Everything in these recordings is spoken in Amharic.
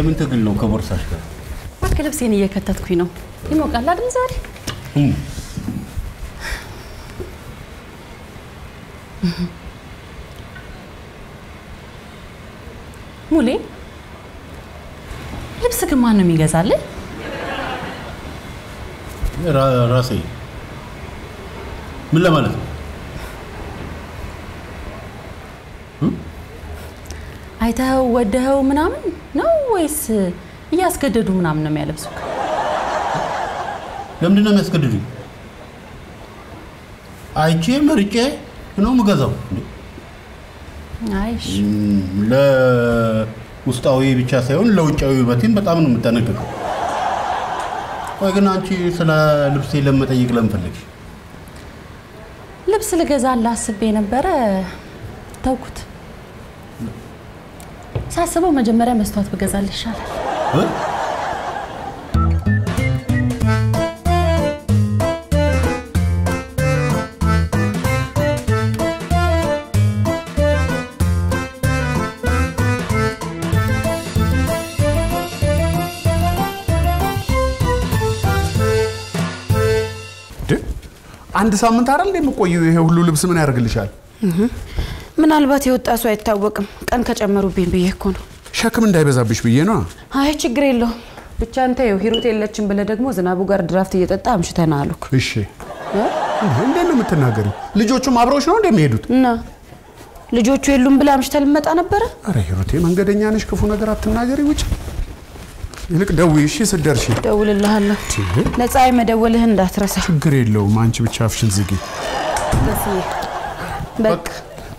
የምን ትግል ነው ከቦርሳሽ ጋር? እባክህ ልብሴን እየከተትኩኝ ነው። ይሞቃል አይደል ዛሬ? ሙሌ ልብስ ግን ማን ነው የሚገዛልህ? ራሴ ምን ለማለት ነው? አይተኸው ወደኸው ምናምን ነው ወይስ እያስገደዱ ምናምን ነው የሚያለብሱ? ለምንድን ነው የሚያስገድዱኝ? አይቼ መርጬ ነው የምገዛው። ለውስጣዊ ብቻ ሳይሆን ለውጫዊ ውበቴም በጣም ነው የምጠነቀቀው። ቆይ ግን አንቺ ስለ ልብሴ ለመጠየቅ ለምን ፈለግሽ? ልብስ ልገዛልህ አስቤ ነበረ ተውኩት። ሳስበው መጀመሪያ መስተዋት ብገዛልህ ይሻላል።? አንድ ሳምንት አይደል የምቆየው? ይሄ ሁሉ ልብስ ምን ያደርግልሻል? ምናልባት የወጣ ሰው አይታወቅም። ቀን ከጨመሩብኝ ብዬ እኮ ነው። ሸክም እንዳይበዛብሽ ብዬ ነው። አይ ችግር የለውም። ብቻ አንተ ይኸው ሂሩት የለችም ብለህ ደግሞ ዝናቡ ጋር ድራፍት እየጠጣ አምሽተና አሉክ እሺ እንዴት ነው የምትናገሪው? ልጆቹም አብረውሽ ነው እንደሚሄዱት? እና ልጆቹ የሉም ብለህ አምሽተህ ልመጣ ነበረ። አረ ሂሩቴ መንገደኛ ነሽ፣ ክፉ ነገር አትናገሪ። ውጭ ይልቅ ደውዪ እሺ ስትደርሺ። ደውልልሃለሁ። ለፀሐይ መደወልህን እንዳትረሳ። ችግር የለውም አንቺ ብቻ አፍሽን ዝጊ። በቃ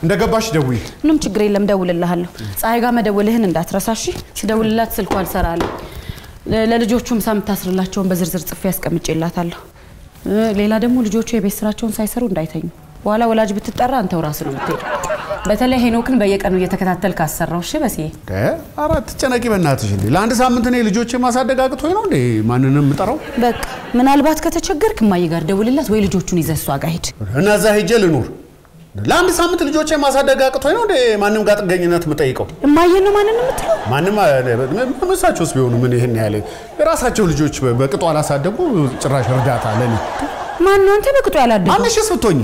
እንደገባሽ ደውዪ። ምንም ችግር የለም፣ ደውልልሃለሁ። ፀሐይ ጋር መደወልህን እንዳትረሳ እሺ። ስደውልላት ስልኳ አልሰራለሁ። ለ- ለልጆቹ ምሳ የምታስርላቸውን በዝርዝር ጽፌ ያስቀምጬላታለሁ። እ፣ ሌላ ደግሞ ልጆቹ የቤት ስራቸውን ሳይሰሩ እንዳይተኙ። በኋላ ወላጅ ብትጠራ አንተው ራስህ ነው የምትሄደው። በተለይ ሄኖክን በየቀኑ እየተከታተል ካሰራው እሺ በስዬ ኧረ አትጨነቂ በእናትሽ። እንዴ ለአንድ ሳምንት እኔ ልጆቼ ማሳደግ አቅቶኝ ነው እንዴ ማንንም የምጠራው? በቃ ምናልባት ከተቸገርክ እማዬ ጋር ደውልላት ወይ ልጆቹን ይዘህ እሷ ጋር ሂድ። እና እዛ ሄጄ ልኑር። ለአንድ ሳምንት ልጆቼ ማሳደግ አቅቶኝ ነው እንዴ ማንም ጋር ጥገኝነት የምጠይቀው? እማዬን ነው ማንን የምትለው? ማንም ምሳቸውስ ቢሆኑ ምን ይህን ያህል የራሳቸው ልጆች በቅጡ አላሳደጉ፣ ጭራሽ እርዳታ ለኔ ማን ነው አንተ በቅጡ ያላደገው? አንሽስ ብትሆኝ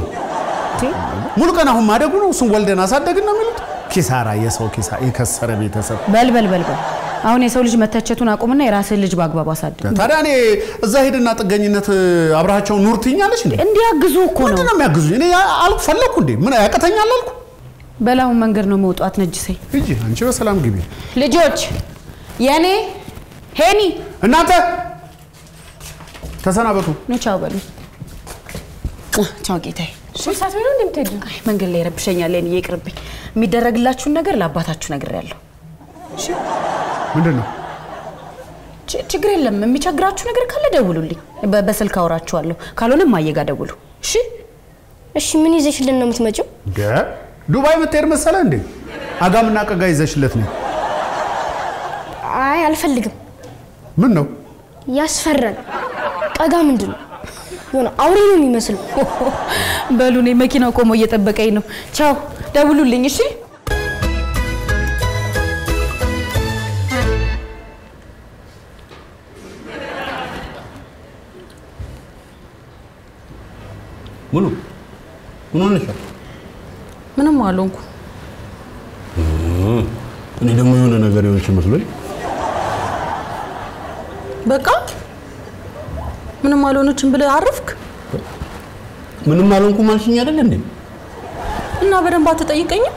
ሙሉ ቀን አሁን ማደጉ ነው። እሱን ወልደን አሳደግን ነው የሚሉት። ኪሳራ፣ የሰው ኪሳ፣ የከሰረ ቤተሰብ። በል በል በል በል። አሁን የሰው ልጅ መተቸቱን አቁምና የራስህን ልጅ በአግባቡ አሳድግ። ታዲያ እኔ እዛ ሄድና ጥገኝነት አብረሃቸው ኑር ትይኛለሽ እንዴ? እንዲያግዙ እኮ ነው። ምንድን ነው የሚያግዙኝ? እኔ አልኩ ፈለግኩ እንዴ? ምን ያቅተኛል አልኩ። በላሁን መንገድ ነው መውጣት ነጅሰኝ። ሂጂ አንቺ በሰላም ግቢ። ልጆች የኔ ሄኒ እናንተ ተሰናበቱ። ቻው በሉ። ቻው ጌታዬ። ቁርሳት ነው እንደምትሄዱ መንገድ ላይ ይረብሸኛል። ሄኒ ይቅርብኝ። የሚደረግላችሁን ነገር ለአባታችሁ ነግሬያለሁ። ምንድን ነው ች- ችግር የለም። የሚቸግራችሁ ነገር ካለ ደውሉልኝ። በስልክ አውራችኋለሁ። ካልሆነ እማዬ ጋር ደውሉ። እሺ እሺ ምን ይዘሽልን ነው የምትመጪው? እንደ ዱባይ የምትሄድ መሰለ እንዴ? አጋምና ቀጋ ይዘሽለት ነው? አይ አልፈልግም፣ ምን ነው ያስፈራል። ቀጋ ምንድን ነው? የሆነ አውሬ ነው የሚመስለው። በሉ እኔ መኪናው ቆሞ እየጠበቀኝ ነው። ቻው፣ ደውሉልኝ። እሺ ሙሉ ምን ሆነሻል? ምንም አልሆንኩ። እኔ ደግሞ የሆነ ነገር የሆነች መስሎኝ በቃ ምንም አልሆነችም ብለህ አረፍክ ምንም አልሆንኩም አልሽኝ አይደል እንዴ? እና በደንብ አትጠይቀኝም?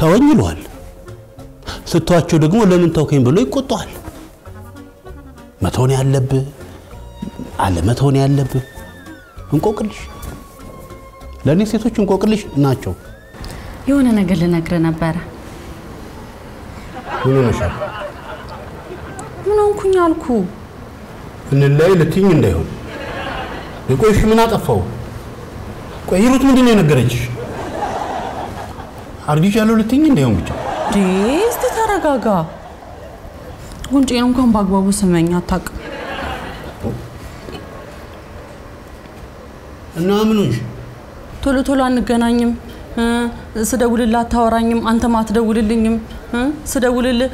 ተወኝ ይለዋል። ስተዋቸው ደግሞ ለምን ተውከኝ ብሎ ይቆጣዋል። መተውን ያለብህ አለ መተውን ያለብህ እንቆቅልሽ። ለእኔ ሴቶች እንቆቅልሽ ናቸው። የሆነ ነገር ልነግርህ ነበረ። ምን ሆነሻል? ምን ሆንኩኝ አልኩ። እንለያይ ልትይኝ እንዳይሆን። የቆይሽ ምን አጠፋው? ቆይ ሂሩት ምንድን ነው የነገረችሽ? አርግዣለሁ ልትይኝ እንዳይሆን ብቻ እስቲ ተረጋጋ። ጉንጬን እንኳን በአግባቡ ስመኝ አታውቅም። እና ሆንሽ? ቶሎ ቶሎ አንገናኝም። ስደውልልህ አታወራኝም፣ አንተም አትደውልልኝም። እ፣ ስደውልልህ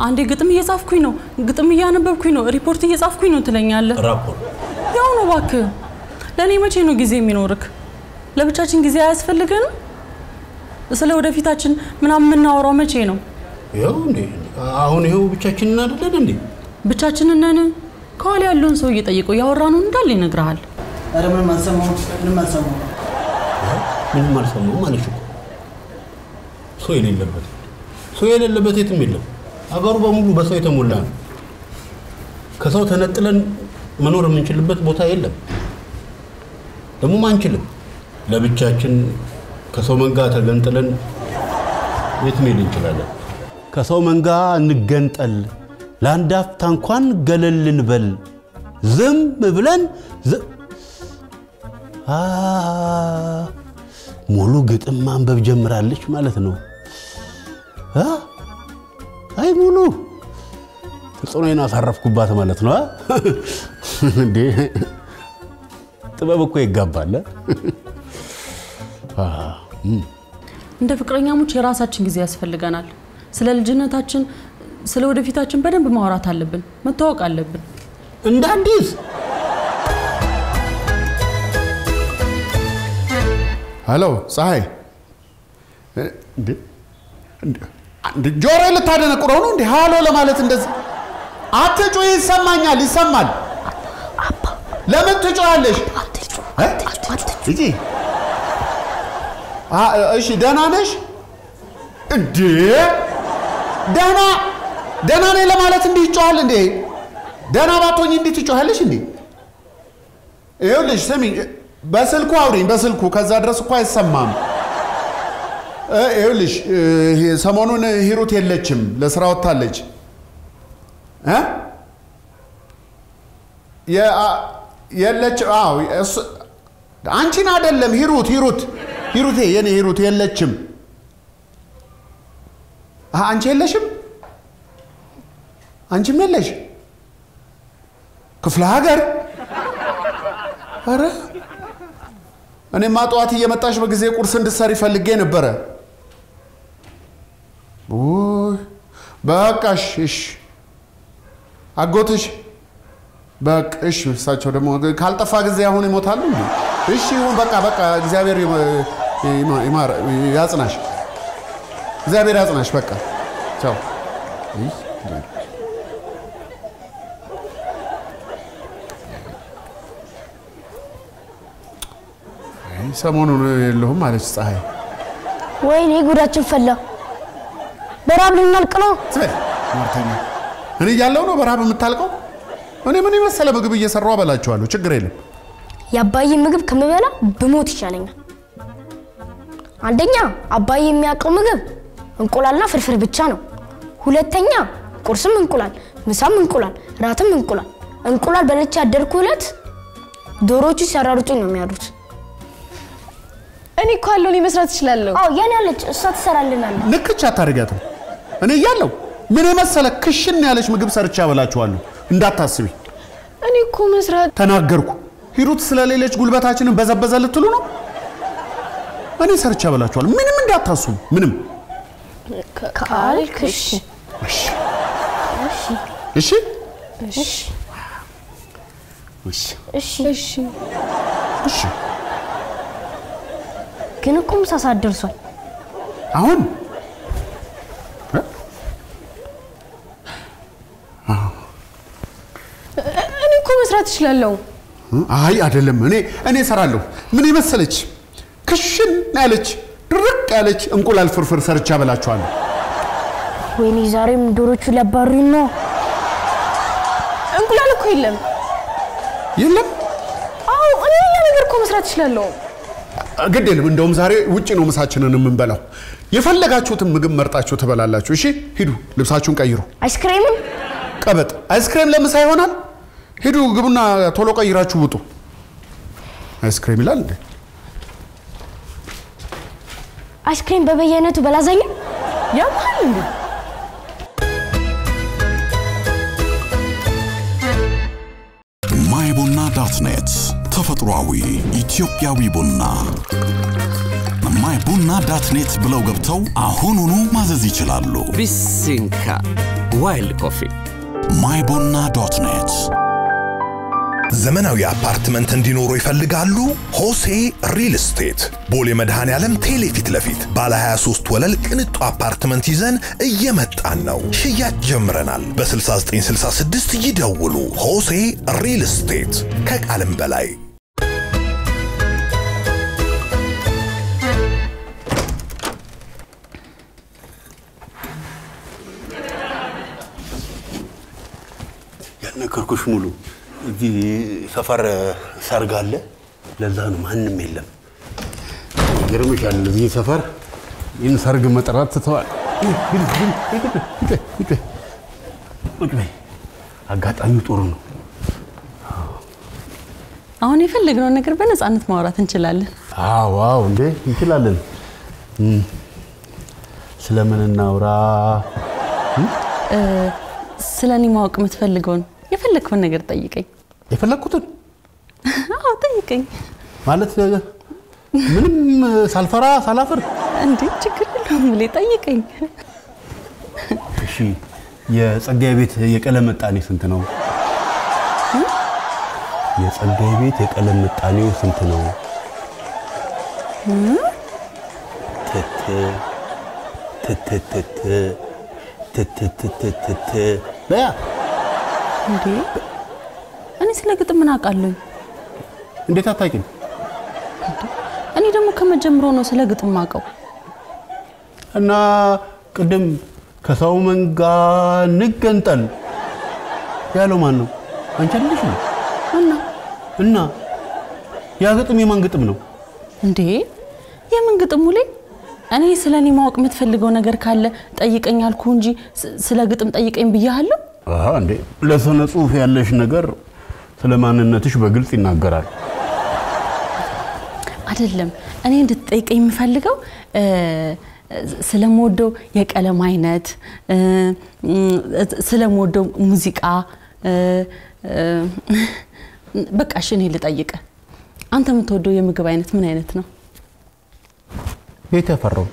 አንዴ ግጥም እየጻፍኩኝ ነው፣ ግጥም እያነበብኩኝ ነው፣ ሪፖርት እየጻፍኩኝ ነው ትለኛለህ። ራፖርት ያው ነው እባክህ። ለእኔ መቼ ነው ጊዜ የሚኖርክ? ለብቻችን ጊዜ አያስፈልገንም? ስለ ወደፊታችን ምናምን የምናወራው መቼ ነው? ይኸው እንዴ አሁን ይኸው ብቻችንን አይደለን እንዴ? ብቻችንን ነን። ከኋላ ያለውን ሰው እየጠየቀው ያወራነውን እንዳለ ይነግርሃል። ኧረ ምንም አልሰማሁም፣ ምንም አልሰማሁም። ምንም አልሰማሁም አለሽ እኮ። ሰው የሌለበት ሰው የሌለበት የትም የለም። አገሩ በሙሉ በሰው የተሞላ ነው። ከሰው ተነጥለን መኖር የምንችልበት ቦታ የለም። ደግሞም አንችልም። ለብቻችን ከሰው መንጋ ተገንጥለን የት መሄድ እንችላለን? ከሰው መንጋ እንገንጠል፣ ለአንድ አፍታ እንኳን ገለል እንበል፣ ዝም ብለን ሙሉ ግጥም ማንበብ ጀምራለች ማለት ነው።? አይ ሙሉ ተጽዕኖዬን አሳረፍኩባት ማለት ነው።? እንዴ ጥበብ እኮ ይጋባል።? እንደ ፍቅረኛሞች የራሳችን ጊዜ ያስፈልገናል። ስለ ልጅነታችን፣ ስለ ወደፊታችን በደንብ ማውራት አለብን፣ መታወቅ አለብን። እንደ አዲስ ሄሎ ፀሐይ፣ ጆሮ ልታደነቁረው ነው እንዴ? ሃሎ ለማለት እንደዚህ አትጩ። ይሰማኛል፣ ይሰማል። ለምን ትጮያለሽ? እሺ ደህና ነሽ እንዴ? ደህና ደህና ነኝ ለማለት እንዲህ ይጮሃል እንዴ? ደህና ባትሆኝ እንዲህ ትጮሃለሽ እንዴ? ይኸውልሽ ስሚ፣ በስልኩ አውሪኝ፣ በስልኩ ከዛ ድረስ እኮ አይሰማም። ይኸውልሽ ሰሞኑን ሂሩት የለችም፣ ለስራ ወጥታለች። የለች አንቺን አይደለም ሂሩት ሂሩት ሂሩቴ የኔ ሂሩት የለችም። አንቺ የለሽም፣ አንቺም የለሽ ክፍለ ሀገር አረ እኔማ ጠዋት እየመጣሽ በጊዜ ቁርስ እንድትሰሪ ፈልጌ ነበረ። በቃሽ፣ እሺ አጎትሽ በቃ እሺ። እሳቸው ደግሞ ካልጠፋ ጊዜ አሁን ይሞታሉ እንዴ? እሺ ይሁን በቃ በቃ። እግዚአብሔር ያጽናሽ፣ እግዚአብሔር ያጽናሽ። በቃ ቻው። ሰሞኑን የለሁም አለች ፀሐይ። ወይኔ ጉዳችን ፈላ። በራብ ልናልቅ ነው። ማርተኛ፣ እኔ እያለሁ ነው በረሃብ የምታልቀው? እኔ ምን የመሰለ ምግብ እየሰራሁ አበላችኋለሁ። ችግር የለም። የአባዬ ምግብ ከምበላ ብሞት ይሻለኛል። አንደኛ አባዬ የሚያውቀው ምግብ እንቁላልና ፍርፍር ብቻ ነው። ሁለተኛ ቁርስም እንቁላል፣ ምሳም እንቁላል፣ ራትም እንቁላል። እንቁላል በልቼ ያደርኩ ዕለት ዶሮቹ ሲያራሩጡኝ ነው የሚያሉት። እኔ እኮ አለሁ እኔ መስራት እችላለሁ። አዎ የኔ አለች፣ እሷ ትሰራልናለች። ንክች አታደርጊያትም። እኔ እያለሁ ምን የመሰለ ክሽን ያለች ምግብ ሰርቼ አበላችኋለሁ። እንዳታስቢ እኔ እኮ መስራት ተናገርኩ። ሂሩት ስለሌለች ጉልበታችንን በዘበዘ ልትሉ ነው? እኔ ሰርቼ አበላችኋለሁ። ምንም እንዳታስቡ። ምንም ካልክ እሺ። እሺ እሺ እሺ እሺ እሺ እሺ። ግን እኮ ምሳ ሰዓት ደርሷል። አሁን? እኔ እኮ መስራት እችላለሁ። አይ አይደለም፣ እኔ እኔ እሰራለሁ። ምን የመሰለች ክሽን ያለች ድርቅ ያለች እንቁላል ፍርፍር ሰርቼ አበላችኋለሁ። ወይኔ ዛሬም ዶሮቹ ሊያባሩኝ ነው። እንቁላል እኮ የለም። የለም አዎ እኔ ሌላ ነገር እኮ መስራት እችላለሁ። ግድ የለም። እንደውም ዛሬ ውጭ ነው ምሳችንን የምንበላው። የፈለጋችሁትን ምግብ መርጣችሁ ትበላላችሁ። እሺ ሂዱ፣ ልብሳችሁን ቀይሩ። አይስክሬምም ቀበጥ አይስክሬም ለምሳ ይሆናል። ሂዱ ግቡና ቶሎ ቀይራችሁ ውጡ። አይስክሬም ይላል እንዴ? አይስክሬም በበየአይነቱ በላዛኛ ያማል እንዴ? ተፈጥሯዊ ኢትዮጵያዊ ቡና My Buna dot net ብለው ገብተው አሁኑኑ ማዘዝ ይችላሉ። ቢሲንካ wild coffee My Buna dot net ዘመናዊ አፓርትመንት እንዲኖሩ ይፈልጋሉ? ሆሴ ሪል ስቴት ቦሌ መድኃኔ ዓለም ቴሌ ፊት ለፊት ባለ 23 ወለል ቅንጡ አፓርትመንት ይዘን እየመጣን ነው። ሽያጭ ጀምረናል። በ6966 ይደውሉ። ሆሴ ሪል ስቴት ከቃልም በላይ ያልነገርኩሽ ሙሉ እዚህ ሰፈር ሰርግ አለ። ለዛ ነው ማንም የለም። ይገርምሻል፣ እዚህ ሰፈር ይህን ሰርግ መጥራት ትተዋል። አጋጣሚው ጥሩ ነው። አሁን የፈለግነውን ነገር በነፃነት ማውራት እንችላለን። አዎ አዎ፣ እንዴ እንችላለን። ስለምን እናውራ? ስለ እኔ ማወቅ የምትፈልገውን የፈለግከውን ነገር ጠይቀኝ። የፈለግኩትን አዎ ጠይቀኝ። ማለት ምንም ሳልፈራ ሳላፍር። እንዴ ችግር የለውም ብሌ ጠይቀኝ። እሺ፣ የጸጋዬ ቤት የቀለም ምጣኔ ስንት ነው? የጸጋዬ ቤት የቀለም ምጣኔው ስንት ነው? ትት ትትትት ትትትትት በያ እንዴ እኔ ስለ ግጥም ምን አውቃለሁ? እንዴት አታውቂም? እኔ ደግሞ ከመጀመሩ ነው ስለ ግጥም አውቀው። እና ቅድም ከሰው መንጋ እንገንጠል ያለው ማን ነው? አንቺ አይደለሽ ነው? እና እና ያ ግጥም የማን ግጥም ነው? እንዴ የምን ግጥም ሙሌ? እኔ ስለ እኔ ማወቅ የምትፈልገው ነገር ካለ ጠይቀኝ አልኩ እንጂ ስለ ግጥም ጠይቀኝ ብያለሁ። እንዴ ለስነ ጽሁፍ ያለሽ ነገር ስለ ማንነትሽ በግልጽ ይናገራል። አይደለም እኔ እንድትጠይቀኝ የምፈልገው ስለምወደው የቀለም አይነት ስለምወደው ሙዚቃ በቃ እሺ እኔ ልጠይቅ። አንተ የምትወደው የምግብ አይነት ምን አይነት ነው? ቤት ያፈራው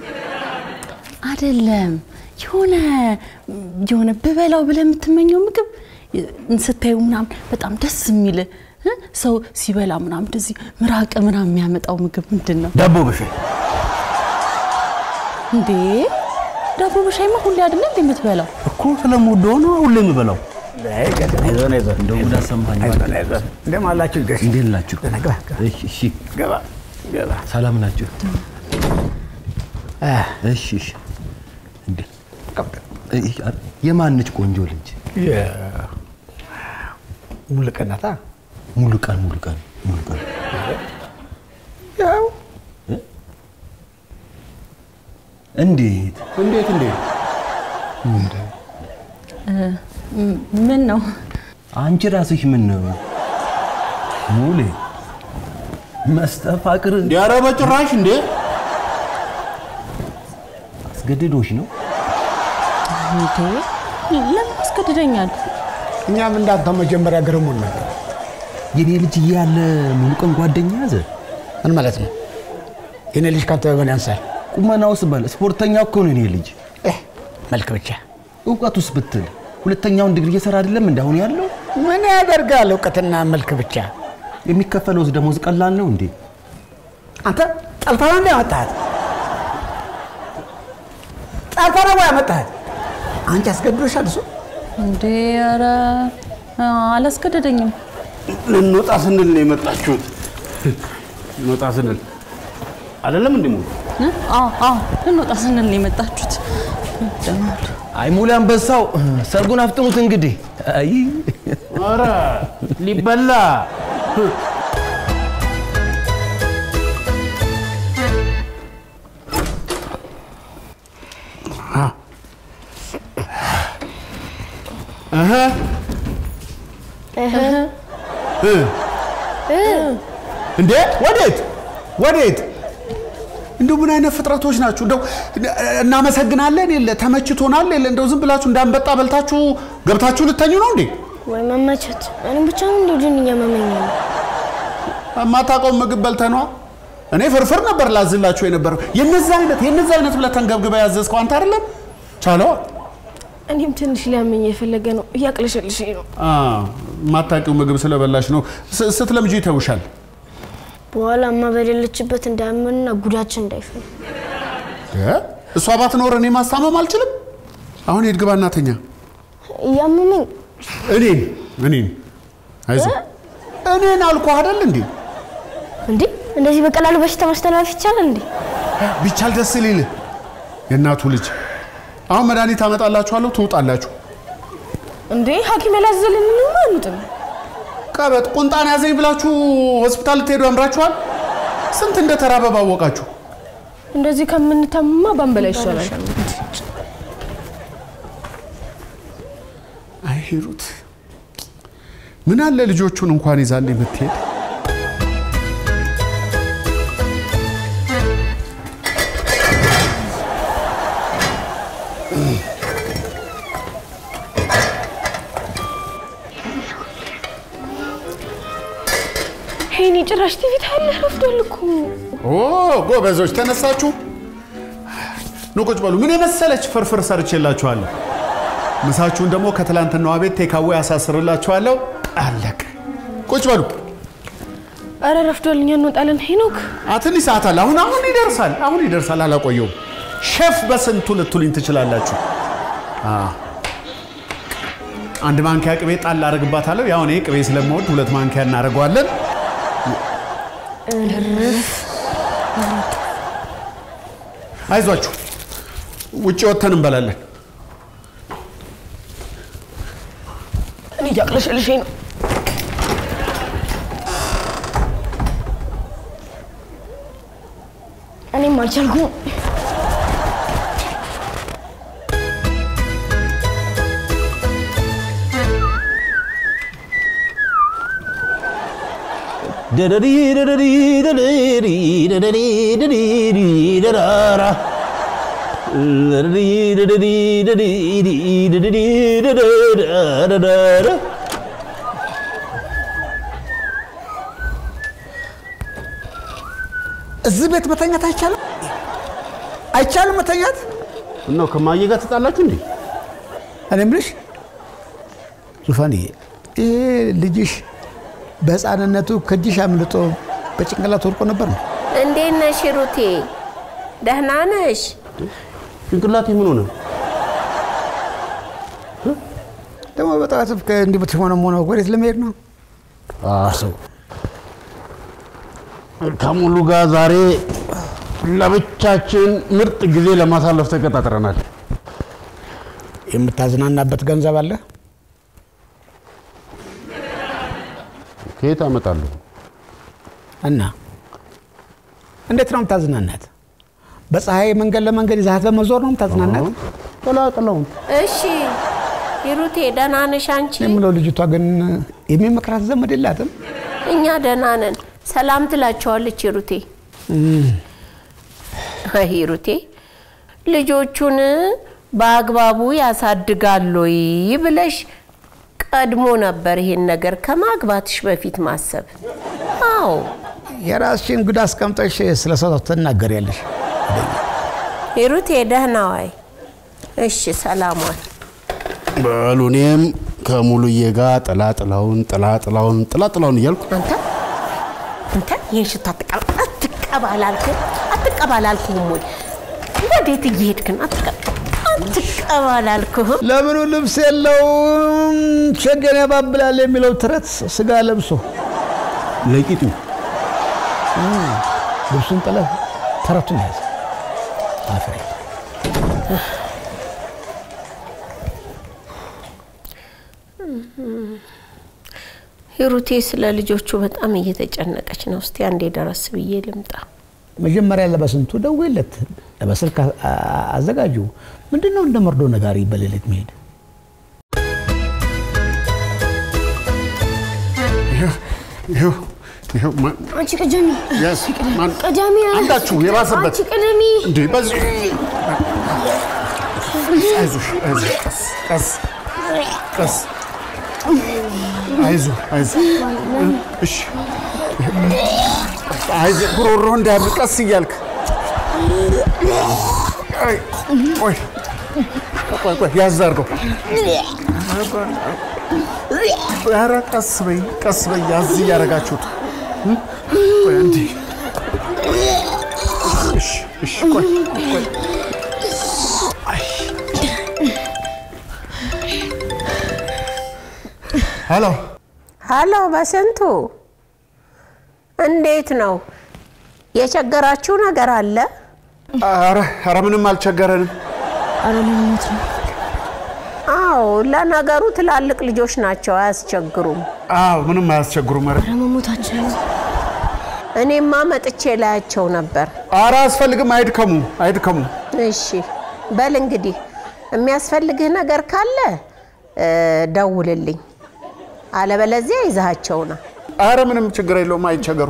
አይደለም የሆነ የሆነ ብበላው ብለህ የምትመኘው ምግብ ስታዩ ምናምን በጣም ደስ የሚል? ሰው ሲበላ ምናምን እንደዚህ ምራቅ ምናምን የሚያመጣው ምግብ ምንድን ነው ዳቦ በሻይ እንዴ? ዳቦ በሻይማ ሁሌ አይደለ እንዴ የምትበላው? እኮ ስለምወደው ነው ሁሌ የምበላው። እንደው ጉድ አላችሁ? እንዴት ናችሁ? እሺ፣ ገባ ገባ። ሰላም ናችሁ? እሺ እሺ። እንዴ የማነች ቆንጆ ልጅ? ሙሉቀናታ? ሙሉ ቀን ሙሉ ቀን ሙሉ ቀን ያው እንዴት? እንዴት እንዴት ምን ነው? አንቺ ራስሽ ምን ነው? ሙሌ መስተፋቅር። እንዴ? ኧረ በጭራሽ እንዴ! አስገድዶሽ ነው? እንዴ ለምን አስገድደኛል? እኛም እንዳንተ መጀመሪያ ገርሞን ነበር። የኔ ልጅ እያለ ሙሉ ቀን ጓደኛ ያዘ። ምን ማለት ነው? የኔ ልጅ ካንተ በምን ያንሳል? ቁመናውስ በል ስፖርተኛ እኮ ነው የኔ ልጅ። እህ፣ መልክ ብቻ እውቀቱስ ብትል ሁለተኛውን ዲግሪ እየሰራ አይደለም እንደ አሁን ያለው። ምን ያደርጋል? እውቀትና መልክ ብቻ። የሚከፈለውስ ደሞዝ ቀላል ነው እንዴ? አንተ ጠልፈ ነው ያመጣሃት? ነው ያመጣሃት? አንቺ አስገድዶሻል እሱ? እንዴ ኧረ አላስገደደኝም። ልንወጣ ስንል ነው የመጣችሁት። ልንወጣ ስንል አይደለም እንዴ? ሙሉ እ? አዎ አዎ ልንወጣ ስንል ነው የመጣችሁት። አይ ሙሉ አንበሳው ሰርጉን አፍጥኑት እንግዲህ። አይ ኧረ ሊበላ እህ እንዴ ወዴት ወዴት? እንደው ምን አይነት ፍጥረቶች ናችሁ? እንደው እናመሰግናለን የለ ተመችቶናል የለ እንደው ዝም ብላችሁ እንዳንበጣ በልታችሁ ገብታችሁ ልተኙ ነው እንዴ? ወይ መመቸት። እኔም ብቻ ነው እንደ ድን እያመመኝ ነው። የማታውቀውን ምግብ በልተህ ነዋ። እኔ ፍርፍር ነበር ላዝላችሁ የነበረው። የነዛ አይነት የነዛ አይነት ብለህ ተንገብግበህ ያዘዝከው አንተ አይደለም? ቻለዋ እኔም ትንሽ ሊያመኝ የፈለገ ነው። እያቅለሸልሸኝ ነው። አ፣ የማታውቂው ምግብ ስለበላሽ ነው። ስትለምጂ ይተውሻል። በኋላ እማ በሌለችበት እንዳያመንና ጉዳችን እንዳይፈል? እሷ ባትኖር እኔ ማስታመም አልችልም። አሁን ሂድ ግባ እናተኛ። እያመመኝ እኔን እኔን አይዞህ እኔን አልኩህ አይደል እንዴ? እንዴ እንደዚህ በቀላሉ በሽታ ማስተላለፍ ይቻላል እንዴ? ቢቻል ደስ ሊልህ የእናቱ ልጅ። አሁን መድኃኒት አመጣላችኋለሁ፣ ትውጣላችሁ። እንዴ ሐኪም ያላዘልን አንጥም። ቀበጥ ቁንጣን ያዘኝ ብላችሁ ሆስፒታል ልትሄዱ ያምራችኋል። ስንት እንደተራበ ባወቃችሁ። እንደዚህ ከምንታማ ባንበላ ይሻላል። አይ ሂሩት፣ ምን አለ ልጆቹን እንኳን ይዛልኝ ብትሄድ። ሄኒ ጭራሽ ቲቪ ታያለህ? ረፍዷል እኮ። ኦ ጎበዞች፣ ተነሳችሁ። ኑ ቁጭ በሉ። ምን የመሰለች ፍርፍር ሰርቼላችኋለሁ። ምሳችሁን ደግሞ ከትላንትናዋ ቤት takeaway ያሳስርላችኋለሁ። አለቅ። ቁጭ በሉ። አረ ረፍዷል፣ እኛ እንወጣለን። ሄኖክ ትንሽ ሰዓት አለ። አሁን አሁን ይደርሳል፣ አሁን ይደርሳል። አላቆየውም። ሼፍ በስንቱ ልትሉኝ ትችላላችሁ። አንድ ማንኪያ ቅቤ ጣል አደርግባታለሁ። ያው እኔ ቅቤ ስለምወድ ሁለት ማንኪያ እናደርገዋለን። አይዟችሁ፣ ውጭ ወጥተን እንበላለን። እኔ እያቅለሸልሸኝ ነው። እኔም አልቻልኩም። እዚህ ቤት መተኛት አይቻልም? አይቻልም መተኛት? ነው ከማየ ጋር ተጣላችሁ እንዴ? እኔ የምልሽ ዙፋንዬ፣ ይሄ ልጅሽ በህፃንነቱ ከእጅሽ አምልጦ በጭንቅላት ወድቆ ነበር ነው? እንዴት ነሽ ሩቴ? ደህና ነሽ? ጭንቅላቴ ምን ሆነ? ደግሞ በጠዋት እንዲህ ሆነ ወዴት ለመሄድ ነው? ሰው ከሙሉ ጋር ዛሬ ለብቻችን ምርጥ ጊዜ ለማሳለፍ ተቀጣጥረናል። የምታዝናናበት ገንዘብ አለ? ከየት አመጣለሁ? እና እንዴት ነው የምታዝናናት? በፀሐይ መንገድ ለመንገድ ይዛት በመዞር ነው የምታዝናናት? ጥላጥላውን እሺ ሂሩቴ ደህና ነሽ አንቺ? የምለው ልጅቷ ግን የሚመክራት ዘመድ የላትም? እኛ ደህና ነን። ሰላም ትላቸዋለች ሂሩቴ። አይ ሂሩቴ ልጆቹን በአግባቡ ያሳድጋሉ ወይ ብለሽ ቀድሞ ነበር ይሄን ነገር ከማግባትሽ በፊት ማሰብ። አዎ የራስሽን ጉድ አስቀምጠሽ ስለ ሰው ትናገሪያለሽ። ሂሩቴ ደህና ዋይ። እሺ ሰላሟን በሉ እኔም ከሙሉዬ ጋር ጥላጥላውን ጥላጥላውን ጥላጥላውን እያልኩ አንተ አንተ ይህን ሽቶ አትቀባ አትቀባ አላልክም? አትቀባ አላልኩህም ወይ? ወዴት እየሄድክ ነው? አትቀባ አትቀባ አላልኩህም? ለምኑ ልብስ የለውም ሸገን ያባብላል የሚለው ተረት ስጋ ለብሶ ለቂጡ ልብሱን ጥለህ ተረቱን ያዝ። አፍሬ ሂሩቴ ስለ ልጆቹ በጣም እየተጨነቀች ነው። እስቲ አንዴ ደረስ ብዬ ልምጣ። መጀመሪያ ለበስንቱ ደውይለት፣ ለበስልክ አዘጋጁ። ምንድን ነው እንደ መርዶ ነጋሪ በሌሊት መሄድ? አንቺ አንዳችሁ የባሰበት እንዴ በዚህ አይዞሽ አይዞሽ ቀስ አይዞ አይዞ። እሺ አይዞ ጉሮሮ እንዳያብጥ ቀስ እያልክ። ቆይ ኧረ ቀስ በይ ቀስ በይ ያዝ እያደረጋችሁት። ሄሎ። ሀሎ በስንቱ እንዴት ነው? የቸገራችሁ ነገር አለ? ኧረ ኧረ ምንም አልቸገረንም። አረ ልሞት ነው። አዎ ለነገሩ ትላልቅ ልጆች ናቸው፣ አያስቸግሩም። አዎ ምንም አያስቸግሩም። ኧረ አረ መሞታችን ነው። እኔማ መጥቼ ላያቸው ነበር። ኧረ አያስፈልግም። አይድከሙ አይድከሙ። እሺ በል እንግዲህ የሚያስፈልግህ ነገር ካለ ደውልልኝ፣ አለበለዚያ ይዛሃቸው ና። ኧረ ምንም ችግር የለውም። አይቸገሩ።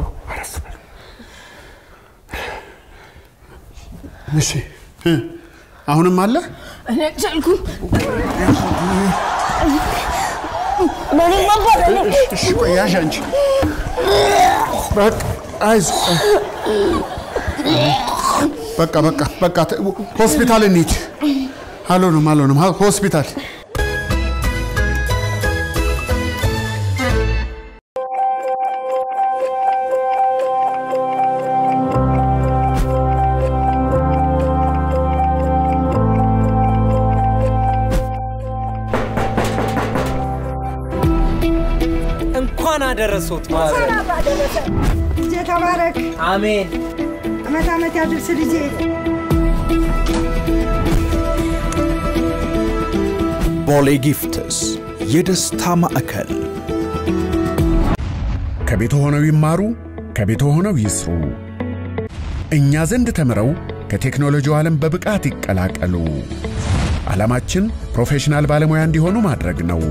እሺ እ፣ አሁንም አለ እኔ እሺ ቆይ ያዥ አንቺ በቃ አይዞህ በቃ በቃ ሆስፒታል እንሂድ። አልሆነም አልሆነም ሆስፒታል እንኳን አደረሶት ልጄ ተባረክ። አሜን። አመት አመት ያድርስ ልጄ። ቦሌ ጊፍትስ የደስታ ማዕከል ከቤት ሆነው ይማሩ፣ ከቤት ሆነው ይስሩ። እኛ ዘንድ ተምረው ከቴክኖሎጂው ዓለም በብቃት ይቀላቀሉ። ዓላማችን professional ባለሙያ እንዲሆኑ ማድረግ ነው።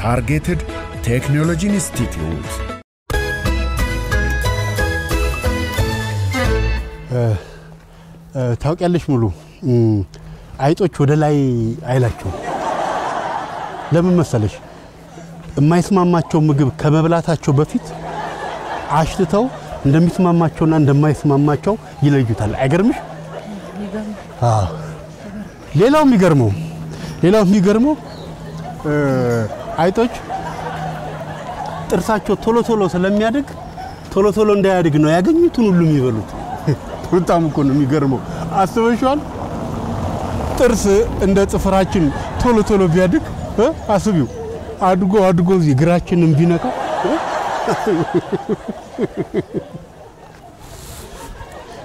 ታርጌትድ ቴክኖሎጂ ኢንስቲትዩት ታውቂያለሽ ሙሉ አይጦች ወደ ላይ አይላቸውም። ለምን መሰለሽ? የማይስማማቸው ምግብ ከመብላታቸው በፊት አሽትተው እንደሚስማማቸውና እንደማይስማማቸው ይለዩታል። አይገርምሽ? አዎ። ሌላው የሚገርመው ሌላው የሚገርመው አይጦች ጥርሳቸው ቶሎ ቶሎ ስለሚያድግ ቶሎ ቶሎ እንዳያድግ ነው ያገኙትን ሁሉ የሚበሉት። በጣም እኮ ነው የሚገርመው። አስበሽዋል? ጥርስ እንደ ጥፍራችን ቶሎ ቶሎ ቢያድግ እ፣ አስቢው አድጎ አድጎ እግራችንን ቢነካ?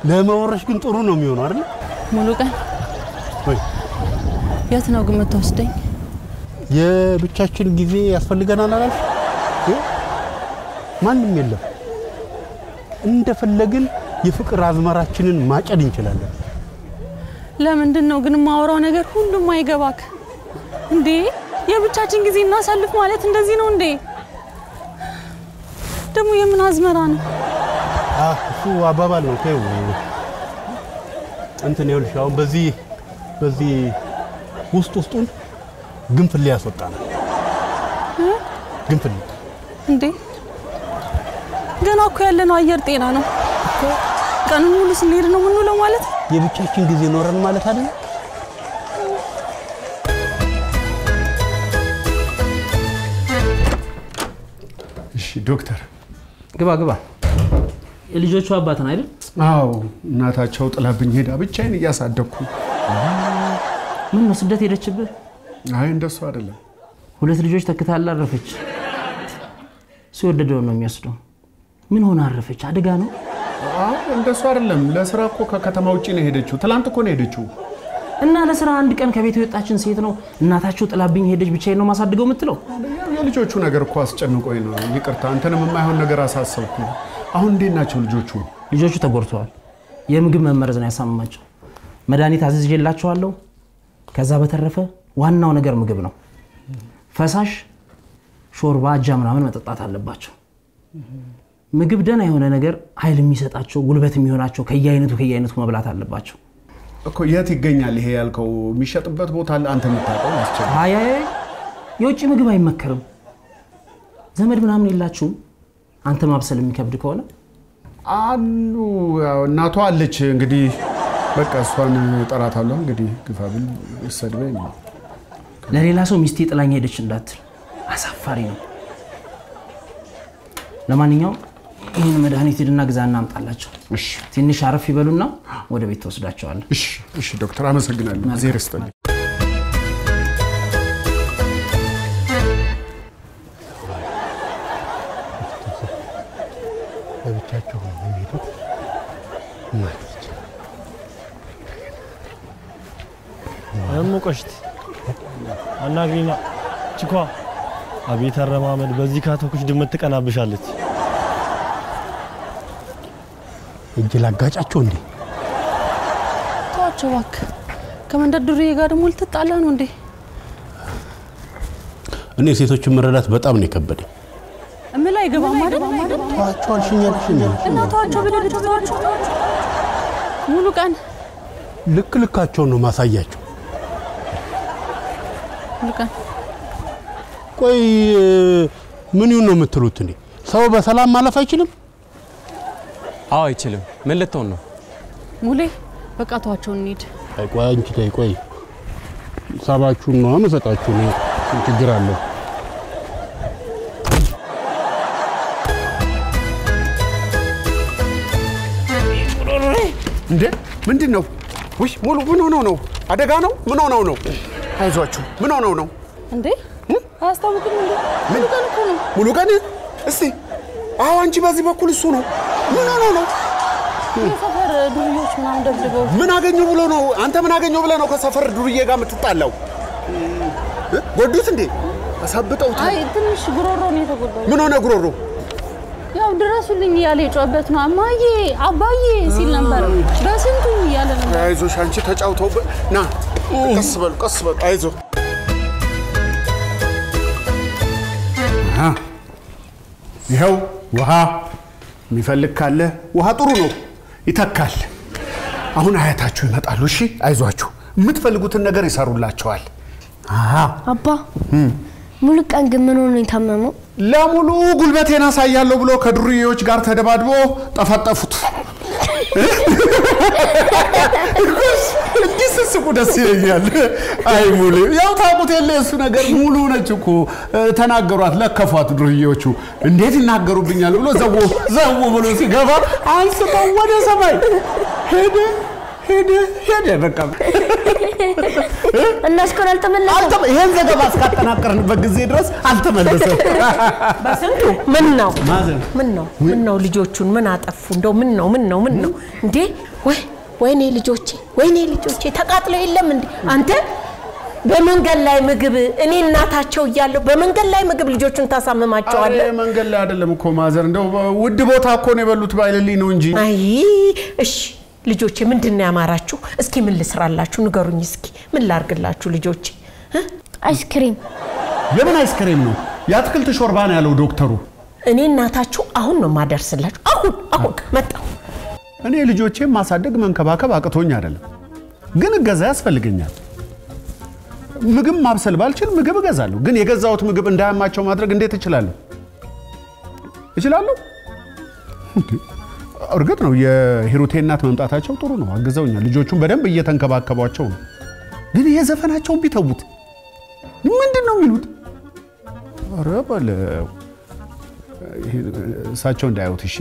ለመወረሽ ግን ጥሩ ነው የሚሆነው አይደል? ሙሉ ቀን የት ነው ግን የምትወስደኝ? የብቻችን ጊዜ ያስፈልገናል አላልሽ? ማንም የለም። እንደፈለግን የፍቅር አዝመራችንን ማጨድ እንችላለን። ለምንድን ነው ግን የማወራው ነገር ሁሉም አይገባክ እንዴ? የብቻችን ጊዜ እናሳልፍ ማለት እንደዚህ ነው እንዴ? ደግሞ የምን አዝመራ ነው? እሱ አባባል ነው። ተይው እንትን ይኸውልሽ አሁን በዚህ በዚህ ውስጥ ውስጡን ግንፍል ያስወጣናል። እ? ግንፍል እንዴ ገና እኮ ያለነው አየር ጤና ነው። ቀኑን ሙሉ ስንሄድ ነው የምንውለው ማለት የብቻችን ጊዜ ኖረን ማለት አይደል? እሺ ዶክተር ግባ ግባ። የልጆቹ አባትን አይደል? አዎ እናታቸው ጥላብኝ ሄዳ ብቻዬን እያሳደግኩ ምን ነው ስደት ሄደችብህ? አይ እንደሱ አይደለም ሁለት ልጆች ተክታላ አረፈች። ሲወደደውን ነው የሚወስደው። ምን ሆነ አረፈች? አደጋ ነው? እንደሱ አይደለም ለስራ እኮ ከከተማ ውጭ ነው የሄደችው ትላንት እኮ ነው የሄደችው እና ለስራ አንድ ቀን ከቤት የወጣችን ሴት ነው እናታቸው ጥላብኝ ሄደች ብቻዬን ነው ማሳድገው የምትለው? የልጆቹ ነገር እኮ አስጨንቆኝ ነው ይቅርታ አንተንም የማይሆን ነገር አሳሰብኩ አሁን እንዴት ናቸው ልጆቹ ልጆቹ ተጎድተዋል። የምግብ መመረዝ ነው ያሳመማቸው። መድኃኒት አዝዤላቸዋለሁ። ከዛ በተረፈ ዋናው ነገር ምግብ ነው። ፈሳሽ፣ ሾርባ፣ አጃ ምናምን መጠጣት አለባቸው። ምግብ ደህና የሆነ ነገር ኃይል የሚሰጣቸው ጉልበት የሚሆናቸው ከየአይነቱ ከየአይነቱ መብላት አለባቸው። እኮ የት ይገኛል ይሄ ያልከው? የሚሸጥበት ቦታ አለ? አንተ የምታውቀው አይ የውጭ ምግብ አይመከርም። ዘመድ ምናምን የላችሁም? አንተ ማብሰል የሚከብድ ከሆነ? አሉ። ያው እናቷ አለች። እንግዲህ በቃ እሷን እጠራታለሁ። እንግዲህ ግፋ ብል ሰድበኝ ለሌላ ሰው ሚስቴ ጥላኝ ሄደች እንዳትል፣ አሳፋሪ ነው። ለማንኛውም ይህን መድኃኒት ሂድና ግዛ እናምጣላቸው። ትንሽ አረፍ ይበሉና ወደ ቤት ተወስዳቸዋለን። እሺ፣ እሺ ዶክተር አመሰግናለሁ። እግዜር ይስጥልኝ። ለብቻቸው ነው የሚሄዱት። እሙ ቆሽት አናግሪና ችኳ አቤት አረማመድ። በዚህ ካቶኩሽ ድመት ትቀናብሻለች። እጅ ላጋጫቸው እንዴ? ተዋቸው እባክህ። ከመንደር ዱርዬ ጋር ደግሞ ልትጣላ ነው እንዴ? እኔ ሴቶችን መረዳት በጣም ነው የከበደኝ። እምል አይገባም አይደል? ተዋቸው አልሽኝ አልሽኝ እና ተዋቸው ብለህ ተዋቸው። ሙሉ ቀን ልክ ልካቸውን ነው ማሳያቸው። ሙሉ ቀን ቆይ ምን ይሁን ነው የምትሉት? እንዴ ሰው በሰላም ማለፍ አይችልም? አዎ አይችልም። ምን ልትሆን ነው? ሙሌ በቃ ተዋቸው እንሂድ። አይ ቆይ አንቺ ተይ ቆይ ሳባችሁን ነው አመሰጣችሁ ነው ችግር አለው? እንዴ ምንድን ነው? ውይ ሙሉ ምን ሆነው ነው? አደጋ ነው? ምን ሆነው ነው? አይዟችሁ ምን ሆነው ነው? እንዴ አያስታውቅም እንዴ? ሙሉ ቀን እኮ ነው። ሙሉ ቀን እስቲ አዎ፣ አንቺ በዚህ በኩል እሱ ነው። ምን ሆነው ነው? የሰፈር ዱርዬዎች ምናምን ደብድበው ምን አገኘው ብሎ ነው? አንተ ምን አገኘው ብለህ ነው ከሰፈር ዱርዬ ጋር የምትጣላው? ጎዱት እንዴ? አሳብጠውት? አይ ትንሽ ጉሮሮ ነው የተጎዳው። ምን ሆነ ጉሮሮ? ያው ድረሱልኝ እያለ የጮኸበት ነው። እማዬ አባዬ ሲል ነበር። በስንቱ እያለ ነበር። አይዞሽ አንቺ ተጫውተው ና ቀስ በሉ ቀስ በሉ አይዞ ይኸው ውሃ የሚፈልግ ካለ ውሃ ጥሩ ነው። ይተካል። አሁን አያታችሁ ይመጣሉ። እሺ አይዟችሁ። የምትፈልጉትን ነገር ይሰሩላቸዋል። አባ ሙሉ ቀን ግን ምን ሆኖ የታመመው? ለሙሉ ጉልበቴን አሳያለሁ ብሎ ከዱርዬዎች ጋር ተደባድቦ ጠፈጠፉት እንዲህ ስስቁ ደስ ይለኛል። አይ ሙሉ ያው ታውቁት የለ እሱ ነገር ሙሉ ነች እኮ ተናገሯት፣ ለከፏት ዱርዬዎቹ። እንዴት ይናገሩብኛል ብሎ ዘው ዘው ብሎ ሲገባ አንስተው ወደ ሰማይ ሄደ ሄደ ሄደ። በቃ እና እስካሁን አልተመለሰም። ይሄን ዘገባ እስካጠናቀርንበት ጊዜ ድረስ አልተመለሰም። በስንቱ ምን ነው ምን ነው ምን ነው ልጆቹን ምን አጠፉ? እንደው ምን ነው ምን ነው ምን ነው እንዴ? ወይ ወይኔ ልጆቼ ወይኔ ልጆቼ ተቃጥለው የለም እንዴ አንተ በመንገድ ላይ ምግብ እኔ እናታቸው እያለሁ በመንገድ ላይ ምግብ ልጆቹን ታሳምማቸዋለህ። መንገድ ላይ አይደለም እኮ ማዘር፣ እንደው ውድ ቦታ እኮ ነው የበሉት ባይልልኝ ነው እንጂ። አይ እሺ ልጆቼ ምንድን ነው ያማራችሁ? እስኪ ምን ልስራላችሁ ንገሩኝ። እስኪ ምን ላርግላችሁ ልጆቼ? አይስክሪም። የምን አይስክሬም ነው? የአትክልት ሾርባ ነው ያለው ዶክተሩ። እኔ እናታችሁ አሁን ነው ማደርስላችሁ። አሁን አሁን መጣሁ። እኔ ልጆቼን ማሳደግ መንከባከብ አቅቶኝ አይደለም፣ ግን እገዛ ያስፈልገኛል። ምግብ ማብሰል ባልችል ምግብ እገዛለሁ፣ ግን የገዛሁት ምግብ እንዳያማቸው ማድረግ እንዴት እችላለሁ? እችላለሁ። እርግጥ ነው የሂሩቴ እናት መምጣታቸው ጥሩ ነው፣ አግዘውኛል። ልጆቹን በደንብ እየተንከባከቧቸው ነው። ግን የዘፈናቸውን ቢተዉት ምንድን ነው የሚሉት? ኧረ በለው እሳቸው እንዳያዩት እሺ።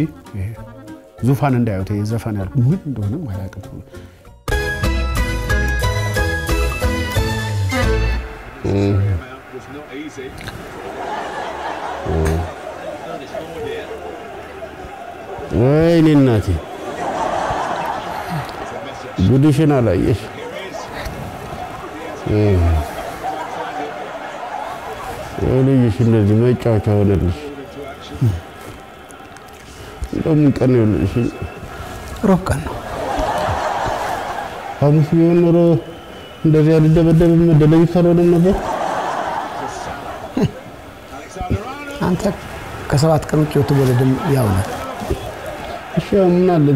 ዙፋን እንዳያዩት ዘፈን ያልኩ ምን እንደሆነም አላውቅም። ወይኔ እናቴ ጉድሽን አላየሽ። ልጅሽ እንደዚህ መጫወቻ ሆነልሽ። እንደምን ቀን ይኸውልሽ፣ ሮብ ቀን ነው። ሐሙስ ቢሆን ኖሮ እንደዚህ አልደበደብም፣ መደለቢት አልሆነም ነበር። አንተ ከሰባት ቀን ውጭ ብትወለድም ያው ነህ። እሺ ምን አለ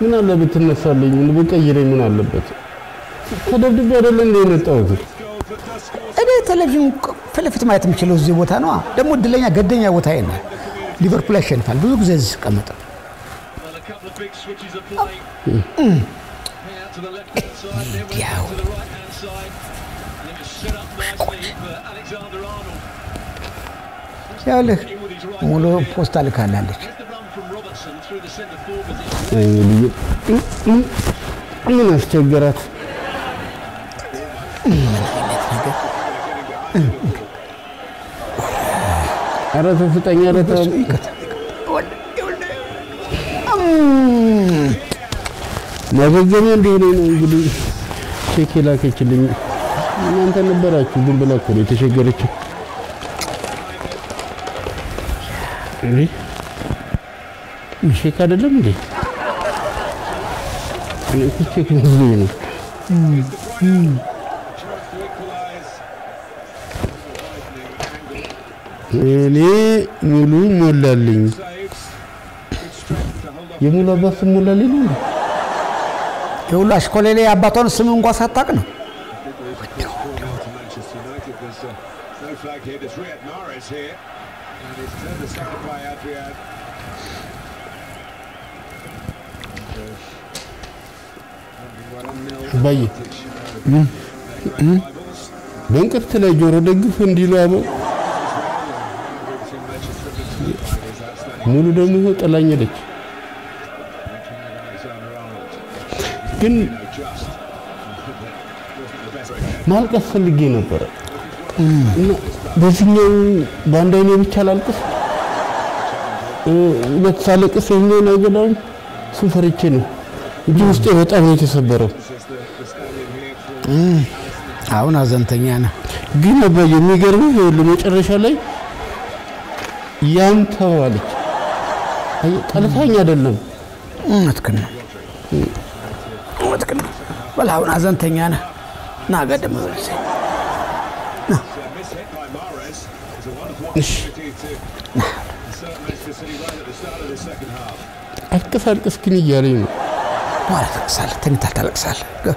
ምን አለ ብትነሳልኝ፣ ምን ብቀይረኝ ምን አለበት? ተደብድቤ አይደለ እንደ የመጣሁት እኔ ቴሌቪዥን ፊት ለፊት ማየት የምችለው እዚህ ቦታ ነው። ደግሞ እድለኛ ገደኛ ቦታ ይነ ሊቨርፑል ያሸንፋል። ብዙ ጊዜ እዚህ ስቀመጥ ያውልህ ሙሉ ፖስታ ልካላለች። አይ ልዩ ምን አስቸገራት? ኧረ ተው ስጠኝ፣ ኧረ ተው። ማገገሚያ እንደሆነ ነው እንግዲህ ቼክ የላከችልኝ። እናንተ ነበራችሁ፣ ዝም ብላ እኮ ነው የተቸገረችው። እንዴ ቼክ አይደለም እንዴ? እኔ እኮ ቼክ መስሎኝ ነው። እኔ ሙሉ ሞላልኝ። የሙሉ አባት ስም ሞላልኝ ነው እንዴ? የሁሉ አሽኮሌሌ አባቷን ስም እንኳ ሳታቅ ነው። ባየ በእንቅርት ላይ ጆሮ ደግፍ እንዲሉ አበው። ሙሉ ደግሞ ይኸው ጥላኝ ሄደች። ግን ማልቀስ ፈልጌ ነበረ። እና በዚህኛው በአንድ አይኔ ብቻ ላልቅስ፣ ሁለት ሳለቅስ ይኸኛውን አይገባም። እሱን ፈርቼ ነው። እንጂ ውስጤ በጣም ነው የተሰበረው። አሁን አዘንተኛ ነህ። ግን አባዬ የሚገርመው ይኸውልህ መጨረሻ ላይ አለች። አየህ ጠልታኝ አይደለም። እውነትህን ነው፣ እውነትህን ነው። በል አሁን አዘንተኛ ነህ። ና ና እሺ አልቅስ አልቅስ ግን እያለኝ ነው። ታለቅሳለህ፣ ተኝተህ ታለቅሳለህ።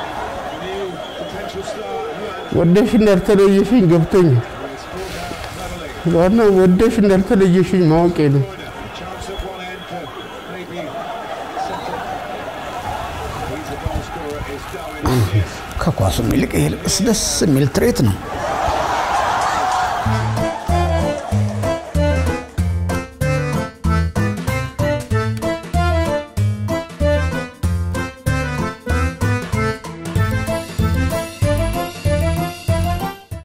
ወደሽ እንዳልተለየሽኝ ገብቶኛል። ዋናው ወደሽ እንዳልተለየሽኝ ማወቄ ነው። ከኳሱም ይልቅ ይሄ ደስ የሚል ትርኢት ነው።